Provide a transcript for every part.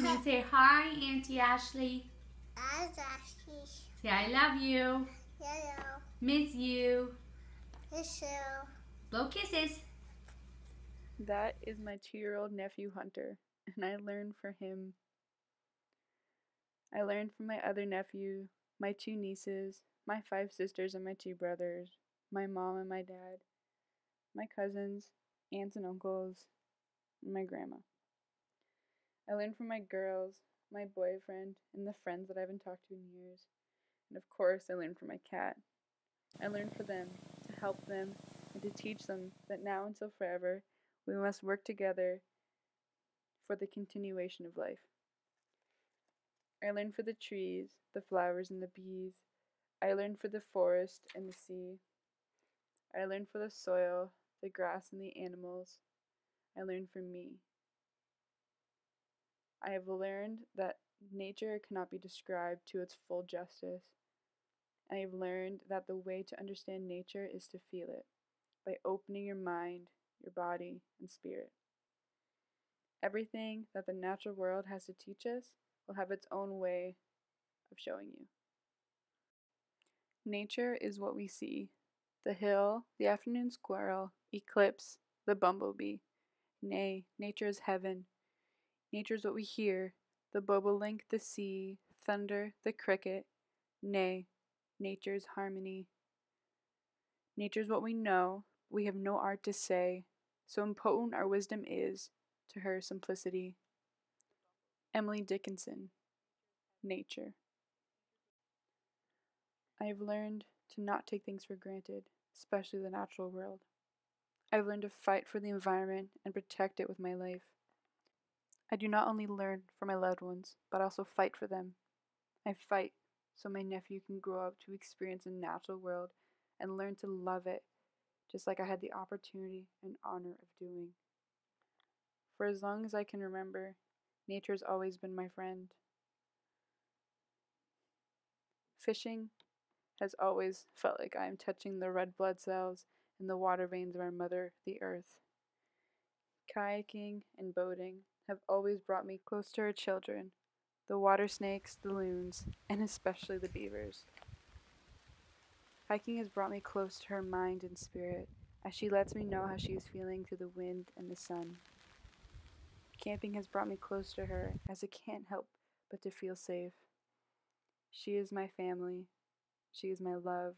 Can you say hi, Auntie Ashley? As Ashley. Say I love you. Yellow. Miss you. Miss you. Blow kisses. That is my two year old nephew Hunter, and I learned from him. I learned from my other nephew, my two nieces, my five sisters and my two brothers, my mom and my dad, my cousins, aunts and uncles, and my grandma. I learned from my girls, my boyfriend, and the friends that I haven't talked to in years. And of course, I learned from my cat. I learned from them to help them and to teach them that now until forever, we must work together for the continuation of life. I learned for the trees, the flowers, and the bees. I learned for the forest and the sea. I learned for the soil, the grass, and the animals. I learned for me. I have learned that nature cannot be described to its full justice. I have learned that the way to understand nature is to feel it by opening your mind, your body, and spirit. Everything that the natural world has to teach us will have its own way of showing you. Nature is what we see the hill, the afternoon squirrel, eclipse, the bumblebee. Nay, nature is heaven. Nature is what we hear the bobolink, the sea, thunder, the cricket. Nay, nature's harmony. Nature's what we know, we have no art to say, so impotent our wisdom is to her simplicity. Emily Dickinson, Nature. I have learned to not take things for granted, especially the natural world. I've learned to fight for the environment and protect it with my life. I do not only learn for my loved ones, but also fight for them. I fight so my nephew can grow up to experience a natural world and learn to love it, just like I had the opportunity and honor of doing. For as long as I can remember, nature has always been my friend. Fishing has always felt like I am touching the red blood cells in the water veins of our mother, the earth. Kayaking and boating have always brought me close to her children, the water snakes, the loons, and especially the beavers. Hiking has brought me close to her mind and spirit as she lets me know how she is feeling through the wind and the sun. Camping has brought me close to her as I can't help but to feel safe. She is my family, she is my love.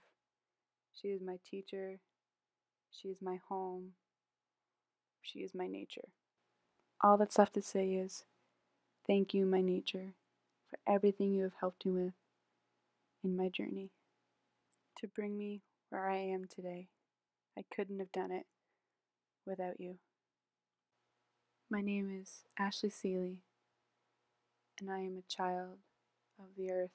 She is my teacher. She is my home. She is my nature. All that's left to say is thank you, my nature, for everything you have helped me with in my journey to bring me where I am today. I couldn't have done it without you. My name is Ashley Seeley, and I am a child of the earth.